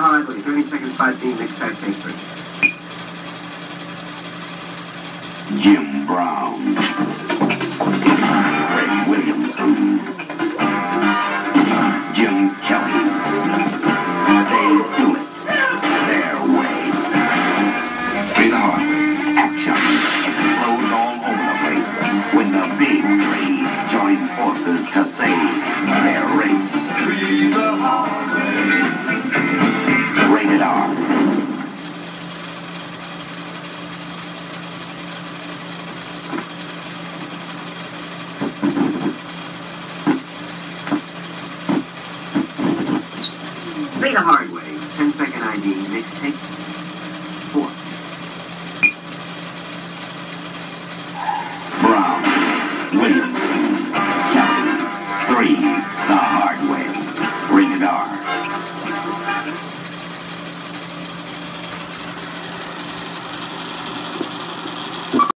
Hardly. 30 seconds, 5 B, mixed type take three. Jim Brown. Fred Williamson. Jim Kelly. They do it their way. Play the hard. Action explodes all over the place when the big three join forces to save their race. Rated Pay the hard way. 10 second ID. Next take. Four. Brown. Williams.